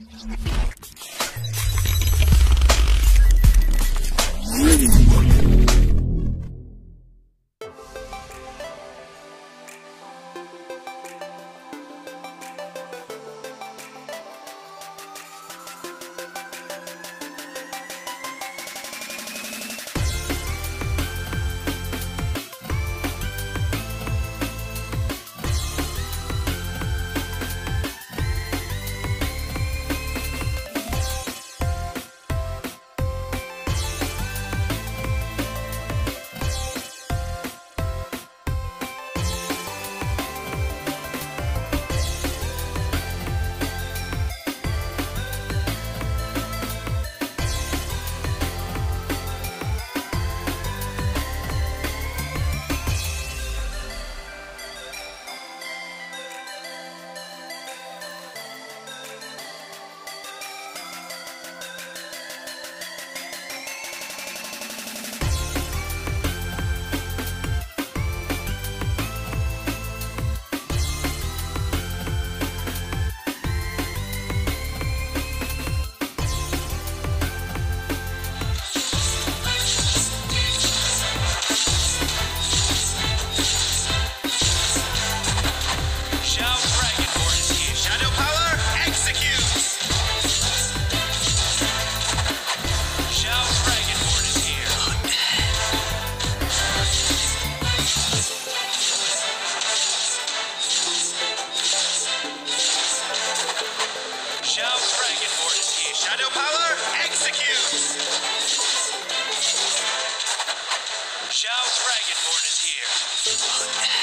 よし! Tyler executes. Zhao Dragonborn is here.